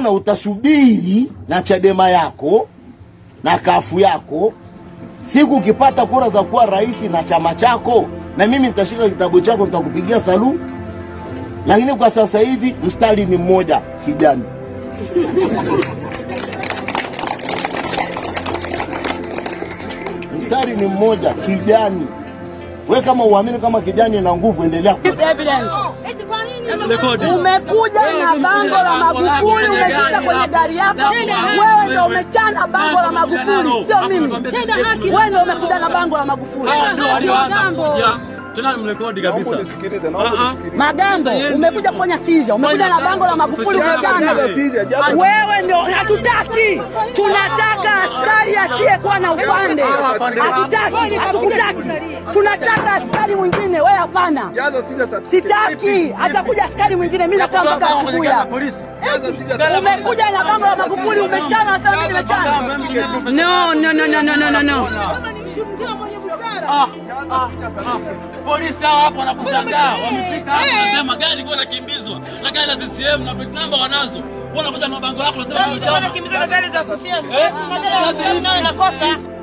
maana utasubiri na Chadema yako na kafu yako, siku ukipata kura za kuwa rais na chama chako, na mimi nitashika kitabu chako nitakupigia salu. Lakini kwa sasa hivi mstari ni mmoja, kijana Mstari ni mmoja, kijani. We kama uamini kama kijani na nguvu, endelea. Umekuja na bango la Magufuli, umeshusha kwenye gari yako. Wewe ndio umechana bango la Magufuli, sio mimi. Wewe ndio umekuja na bango la Magufuli. Ndio walioanza. Kuja. Tena mrekodi kabisa. Nisikilize. Magambo, umekuja kufanya sija, umekuja na bango la Magufuli. Wewe ndio hatutaki, tunataka asiyekuwa na upande. Hatutaki, hatukutaki, tunataka askari mwingine. Wewe hapana, sitaki. Atakuja askari mwingine, mimi nakaa mpaka polisi. Umekuja na bango la Magufuli umechana, sasa, mimi nimechana. No, no, no, no, no, no, no, no. Ah, ah, ah. Polisi hao hapo wanakushangaa, wamefika hapo na magari kwa nakimbizwa na gari la CCM na plate number wanazo. Wanakuja na yako unasema tumechana. Wanakimbizana gari za CCM. Eh? Lazima.